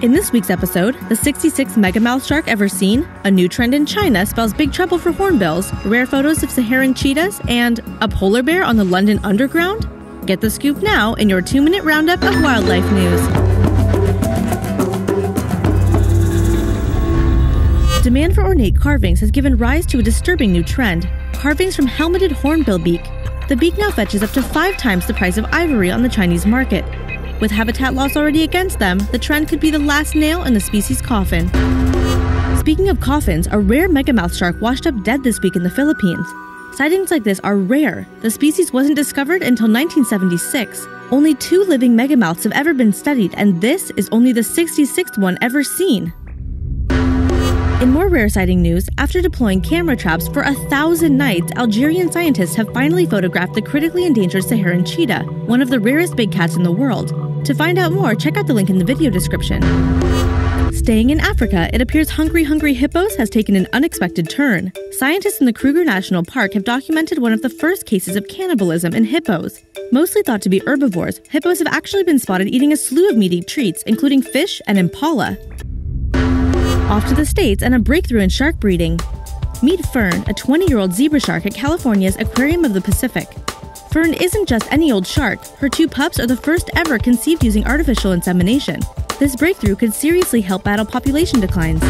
In this week's episode, the 66th megamouth shark ever seen, a new trend in China spells big trouble for hornbills, rare photos of Saharan cheetahs, and a polar bear on the London Underground? Get the scoop now in your two minute roundup of wildlife news. Demand for ornate carvings has given rise to a disturbing new trend carvings from helmeted hornbill beak. The beak now fetches up to five times the price of ivory on the Chinese market. With habitat loss already against them, the trend could be the last nail in the species' coffin. Speaking of coffins, a rare megamouth shark washed up dead this week in the Philippines. Sightings like this are rare. The species wasn't discovered until 1976. Only two living megamouths have ever been studied, and this is only the 66th one ever seen. In more rare sighting news, after deploying camera traps for a thousand nights, Algerian scientists have finally photographed the critically endangered Saharan cheetah, one of the rarest big cats in the world. To find out more, check out the link in the video description. Staying in Africa, it appears Hungry Hungry Hippos has taken an unexpected turn. Scientists in the Kruger National Park have documented one of the first cases of cannibalism in hippos. Mostly thought to be herbivores, hippos have actually been spotted eating a slew of meaty treats, including fish and impala. Off to the States and a breakthrough in shark breeding. Meet Fern, a 20 year old zebra shark at California's Aquarium of the Pacific. Fern isn't just any old shark, her two pups are the first ever conceived using artificial insemination. This breakthrough could seriously help battle population declines.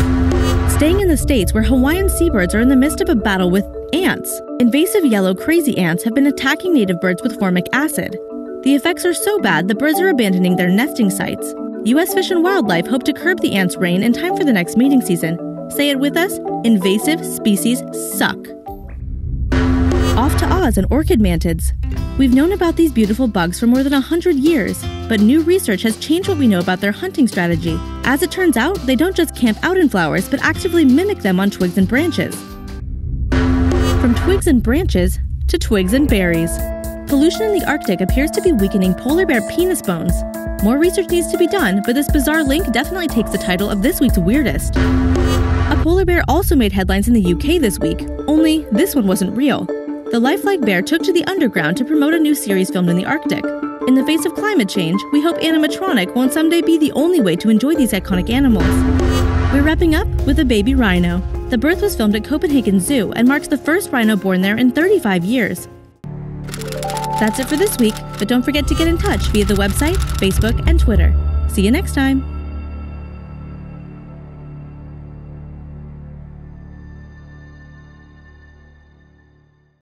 Staying in the States, where Hawaiian seabirds are in the midst of a battle with ants. Invasive yellow crazy ants have been attacking native birds with formic acid. The effects are so bad the birds are abandoning their nesting sites. U.S. Fish and Wildlife hope to curb the ants' reign in time for the next mating season. Say it with us invasive species suck. And orchid mantids. We've known about these beautiful bugs for more than 100 years, but new research has changed what we know about their hunting strategy. As it turns out, they don't just camp out in flowers, but actively mimic them on twigs and branches. From twigs and branches to twigs and berries. Pollution in the Arctic appears to be weakening polar bear penis bones. More research needs to be done, but this bizarre link definitely takes the title of this week's weirdest. A polar bear also made headlines in the UK this week, only this one wasn't real. The lifelike bear took to the underground to promote a new series filmed in the Arctic. In the face of climate change, we hope animatronic won't someday be the only way to enjoy these iconic animals. We're wrapping up with a baby rhino. The birth was filmed at Copenhagen Zoo and marks the first rhino born there in 35 years. That's it for this week, but don't forget to get in touch via the website, Facebook, and Twitter. See you next time!